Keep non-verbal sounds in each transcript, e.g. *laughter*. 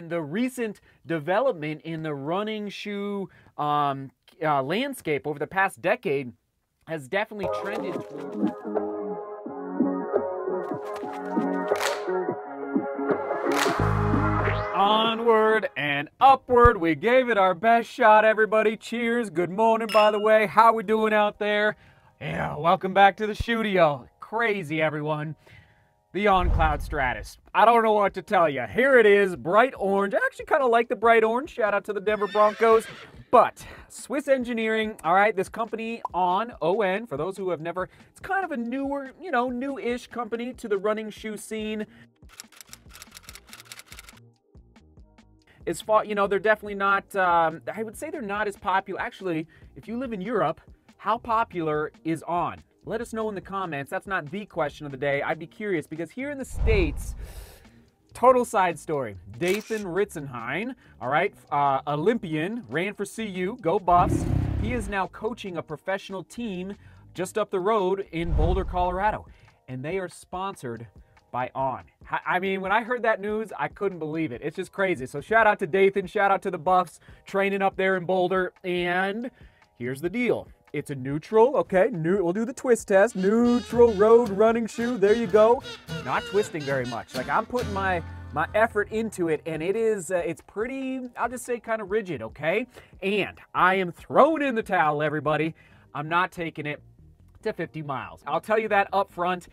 and the recent development in the running shoe um, uh, landscape over the past decade has definitely trended toward. Onward and upward. We gave it our best shot, everybody. Cheers. Good morning, by the way. How we doing out there? Yeah, welcome back to the studio. Crazy, everyone. The On Cloudstratus. I don't know what to tell you. Here it is, bright orange. I actually kind of like the bright orange. Shout out to the Denver Broncos. But Swiss Engineering, all right, this company on ON, for those who have never, it's kind of a newer, you know, new-ish company to the running shoe scene. As far, you know, they're definitely not, um, I would say they're not as popular. Actually, if you live in Europe, how popular is On? Let us know in the comments. That's not the question of the day. I'd be curious because here in the States, Total side story. Dathan Ritzenhein, all right, uh, Olympian, ran for CU, go Buffs. He is now coaching a professional team just up the road in Boulder, Colorado. And they are sponsored by On. I mean, when I heard that news, I couldn't believe it. It's just crazy. So shout out to Dathan, shout out to the Buffs training up there in Boulder. And here's the deal. It's a neutral, okay? New, we'll do the twist test. Neutral road running shoe. There you go. Not twisting very much. Like I'm putting my my effort into it, and it is uh, it's pretty. I'll just say kind of rigid, okay? And I am throwing in the towel, everybody. I'm not taking it to 50 miles. I'll tell you that up front.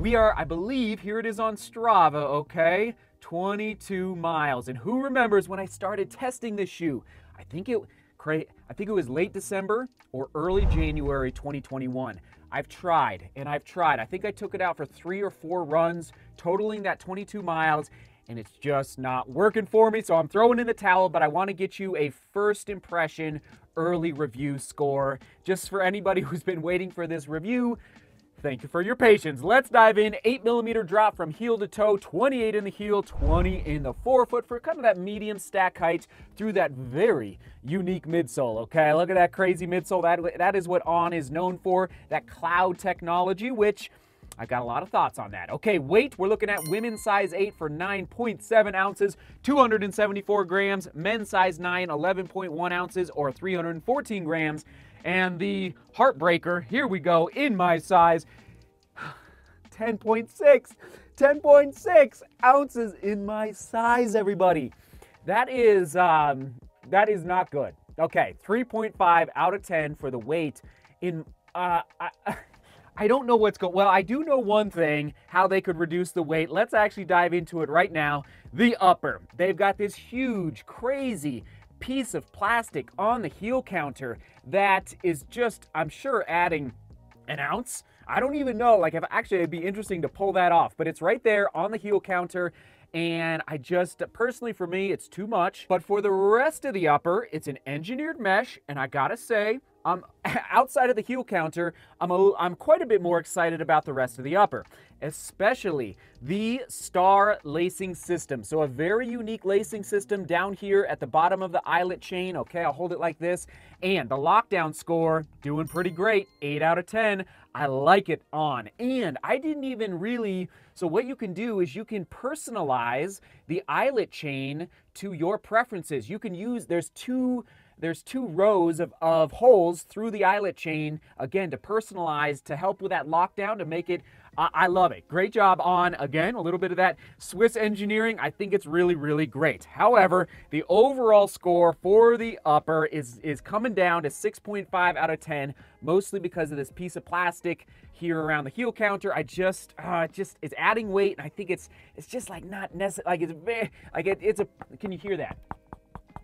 We are, I believe, here it is on Strava, okay? 22 miles. And who remembers when I started testing this shoe? I think it I think it was late December or early January 2021. I've tried and I've tried. I think I took it out for three or four runs, totaling that 22 miles, and it's just not working for me. So I'm throwing in the towel, but I want to get you a first impression early review score. Just for anybody *laughs* who's been waiting for this review, Thank you for your patience. Let's dive in. 8 millimeter drop from heel to toe, 28 in the heel, 20 in the forefoot for kind of that medium stack height through that very unique midsole. Okay, look at that crazy midsole. That, that is what On is known for, that cloud technology, which I've got a lot of thoughts on that. Okay, weight, we're looking at women's size 8 for 9.7 ounces, 274 grams, men's size 9, 11.1 ounces, or 314 grams. And the heartbreaker, here we go, in my size, *sighs* 10.6, 10.6 ounces in my size, everybody. That is, um, that is not good. Okay, 3.5 out of 10 for the weight in, uh, I, *laughs* I don't know what's going, well, I do know one thing, how they could reduce the weight. Let's actually dive into it right now. The upper. They've got this huge, crazy piece of plastic on the heel counter that is just, I'm sure, adding an ounce. I don't even know. Like, if actually, it'd be interesting to pull that off, but it's right there on the heel counter. And I just, personally, for me, it's too much. But for the rest of the upper, it's an engineered mesh. And I gotta say, um, *laughs* outside of the heel counter, I'm, a, I'm quite a bit more excited about the rest of the upper, especially the star lacing system. So a very unique lacing system down here at the bottom of the eyelet chain. Okay, I'll hold it like this. And the lockdown score, doing pretty great, 8 out of 10. I like it on. And I didn't even really, so what you can do is you can personalize the eyelet chain to your preferences. You can use, there's two there's two rows of, of holes through the eyelet chain, again, to personalize, to help with that lockdown, to make it, I love it. Great job on, again, a little bit of that Swiss engineering. I think it's really, really great. However, the overall score for the upper is, is coming down to 6.5 out of 10, mostly because of this piece of plastic here around the heel counter. I just, uh, just, it's adding weight, and I think it's, it's just like not necessary, like it's very, like it, it's a, can you hear that?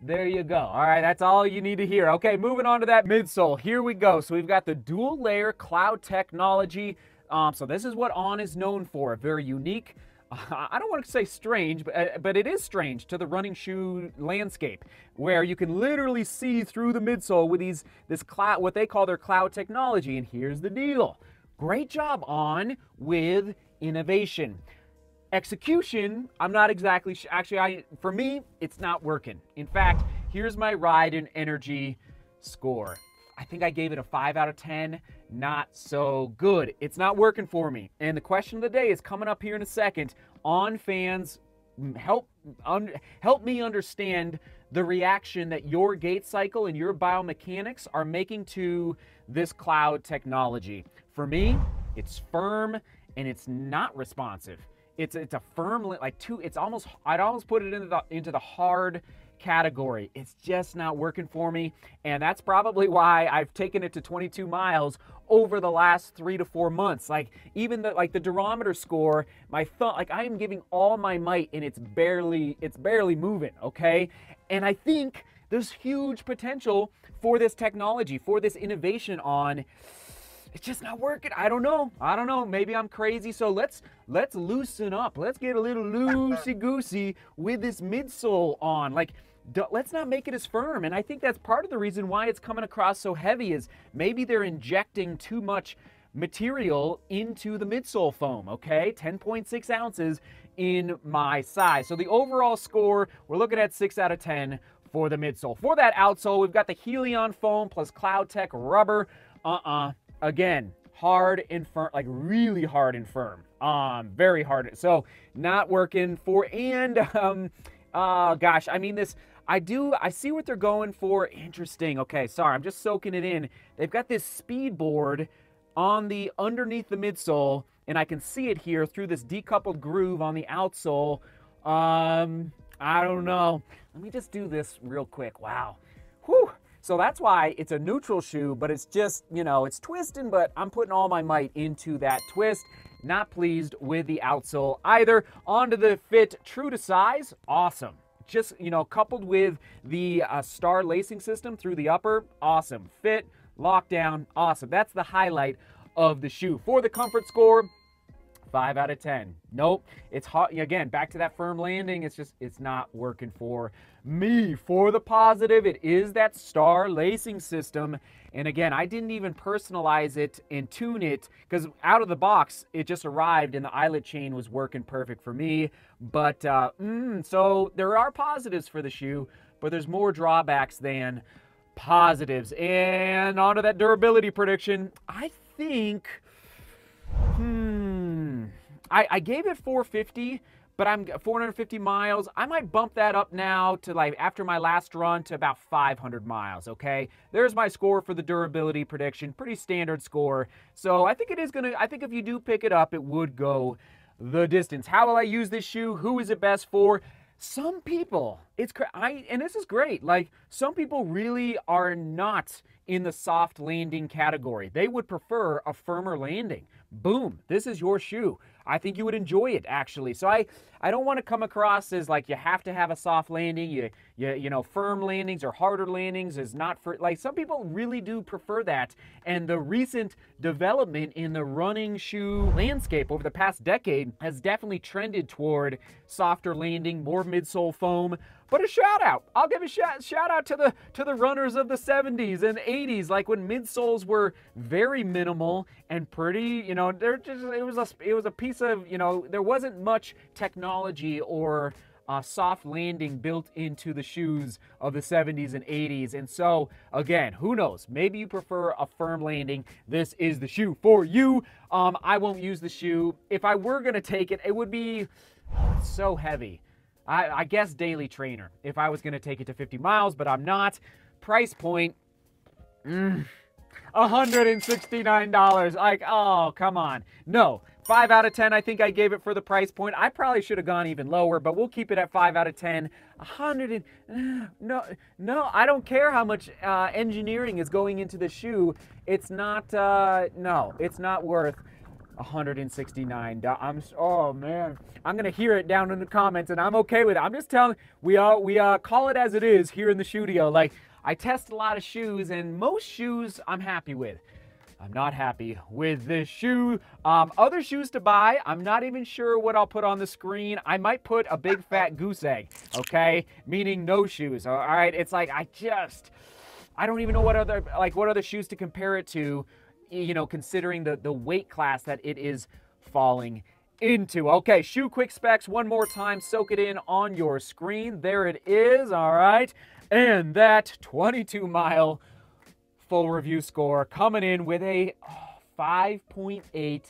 There you go. All right, that's all you need to hear. Okay, moving on to that midsole. Here we go. So we've got the dual layer cloud technology. Um, so this is what On is known for. A very unique. *laughs* I don't want to say strange, but, uh, but it is strange to the running shoe landscape, where you can literally see through the midsole with these this cloud, what they call their cloud technology. And here's the deal: great job on with innovation. Execution, I'm not exactly actually I for me it's not working. In fact, here's my ride and energy score. I think I gave it a 5 out of 10. Not so good. It's not working for me. And the question of the day is coming up here in a second. On fans help un, help me understand the reaction that your gait cycle and your biomechanics are making to this cloud technology. For me, it's firm and it's not responsive. It's it's a firm like two. It's almost I'd almost put it into the into the hard category. It's just not working for me, and that's probably why I've taken it to 22 miles over the last three to four months. Like even the like the durometer score, my thumb, like I am giving all my might, and it's barely it's barely moving. Okay, and I think there's huge potential for this technology, for this innovation on it's just not working. I don't know. I don't know. Maybe I'm crazy. So let's let's loosen up. Let's get a little loosey goosey with this midsole on. Like let's not make it as firm. And I think that's part of the reason why it's coming across so heavy is maybe they're injecting too much material into the midsole foam, okay? 10.6 ounces in my size. So the overall score, we're looking at 6 out of 10 for the midsole. For that outsole, we've got the Helion foam plus CloudTec rubber. Uh-uh, again, hard and firm, like really hard and firm. Um, very hard. So not working for, and *laughs* um, uh, gosh, I mean this. I do. I see what they're going for. Interesting. Okay, sorry, I'm just soaking it in. They've got this speed board on the underneath the midsole, and I can see it here through this decoupled groove on the outsole. Um, I don't know. Let me just do this real quick. Wow. So that's why it's a neutral shoe, but it's just, you know, it's twisting, but I'm putting all my might into that twist. Not pleased with the outsole either. Onto the fit, true to size, awesome. Just, you know, coupled with the uh, star lacing system through the upper, awesome. Fit, lockdown, awesome. That's the highlight of the shoe. For the comfort score, 5 out of 10. Nope. It's hot. Again, back to that firm landing. It's just, it's not working for me. For the positive, it is that star lacing system. And again, I didn't even personalize it and tune it because out of the box, it just arrived and the eyelet chain was working perfect for me. But, uh, mm, so there are positives for the shoe, but there's more drawbacks than positives. And onto that durability prediction. I think, hmm, I, I gave it 450, but I'm 450 miles. I might bump that up now to like after my last run to about 500 miles. Okay, there's my score for the durability prediction. Pretty standard score. So I think it is gonna. I think if you do pick it up, it would go the distance. How will I use this shoe? Who is it best for? Some people, it's I and this is great. Like some people really are not in the soft landing category. They would prefer a firmer landing. Boom, this is your shoe. I think you would enjoy it actually. So I, I don't want to come across as like you have to have a soft landing. You, you, you know, firm landings or harder landings is not for like some people really do prefer that. And the recent development in the running shoe landscape over the past decade has definitely trended toward softer landing, more midsole foam. But a shout out, I'll give a shout, shout out to the to the runners of the 70s and 80s, like when midsoles were very minimal and pretty. You know, they're just it was a it was a piece of you know there wasn't much technology or uh, soft landing built into the shoes of the 70s and 80s. And so, again, who knows? Maybe you prefer a firm landing. This is the shoe for you. Um, I won't use the shoe. If I were going to take it, it would be so heavy. I, I guess daily trainer if I was going to take it to 50 miles, but I'm not. Price point, mm, $169. Like, oh, come on. No, 5 out of 10, I think I gave it for the price point. I probably should have gone even lower, but we'll keep it at 5 out of 10. 100 and, *sighs* no, no, I don't care how much uh, engineering is going into the shoe. It's not, uh, no, it's not worth 169 I'm oh man I'm gonna hear it down in the comments and I'm okay with it I'm just telling we uh we uh call it as it is here in the studio like I test a lot of shoes and most shoes I'm happy with I'm not happy with this shoe. Um, other shoes to buy, I'm not even sure what I'll put on the screen. I might put a big fat goose egg, okay? Meaning no shoes, all right? It's like, I just, I don't even know what other, like, what other shoes to compare it to you know, considering the, the weight class that it is falling into. Okay, shoe quick specs one more time. Soak it in on your screen. There it is. All right. And that 22 mile full review score coming in with a uh, oh, 5.8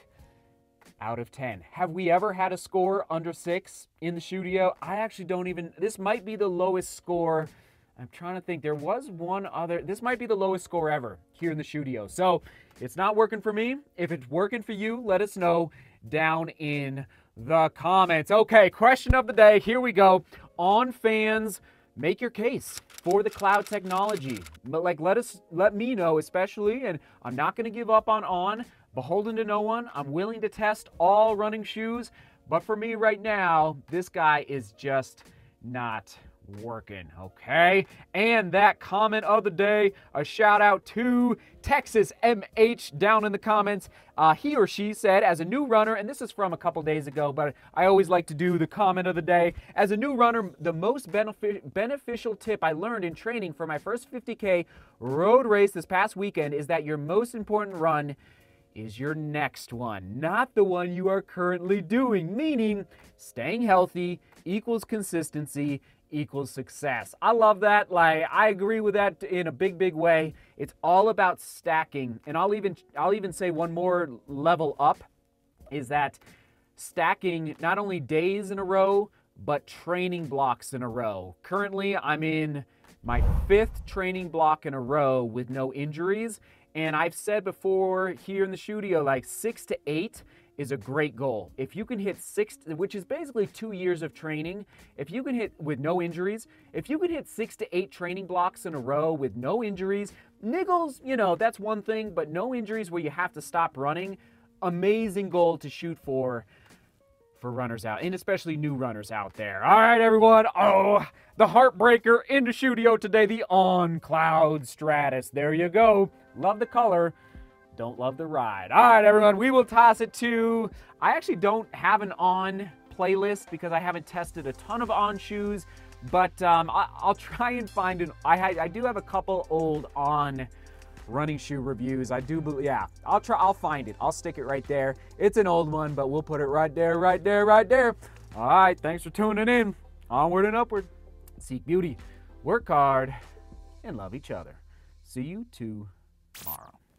out of 10. Have we ever had a score under six in the studio? I actually don't even, this might be the lowest score. I'm trying to think. There was one other, this might be the lowest score ever here in the studio. So it's not working for me. If it's working for you, let us know down in the comments. Okay, question of the day. Here we go. On fans, make your case for the cloud technology. But like let us let me know especially and I'm not going to give up on on beholden to no one. I'm willing to test all running shoes, but for me right now, this guy is just not working, okay? And that comment of the day, a shout out to Texas MH down in the comments. Uh, he or she said, as a new runner, and this is from a couple days ago, but I always like to do the comment of the day. As a new runner, the most benefic- beneficial tip I learned in training for my first 50K road race this past weekend is that your most important run is your next one, not the one you are currently doing, meaning staying healthy equals consistency equals success. I love that. Like I agree with that in a big big way. It's all about stacking. And I'll even I'll even say one more level up is that stacking not only days in a row but training blocks in a row. Currently, I'm in my fifth training block in a row with no injuries. And I've said before here in the studio, like six to eight is a great goal. If you can hit six, which is basically two years of training, if you can hit with no injuries, if you can hit six to eight training blocks in a row with no injuries, niggles, you know, that's one thing, but no injuries where you have to stop running, amazing goal to shoot for for runners out, and especially new runners out there. All right, everyone. Oh, the heartbreaker in the studio today, the On Cloudstratus. There you go. Love the color don't love the ride. All right, everyone, we will toss it to. I actually don't have an on playlist because I haven't tested a ton of on shoes, but um, I, will try and find an. I, I do have a couple old on running shoe reviews. I do believe, yeah, I'll try, I'll find it. I'll stick it right there. It's an old one, but we'll put it right there, right there, right there. All right, thanks for tuning in. Onward and upward. Seek beauty, work hard, and love each other. See you tomorrow.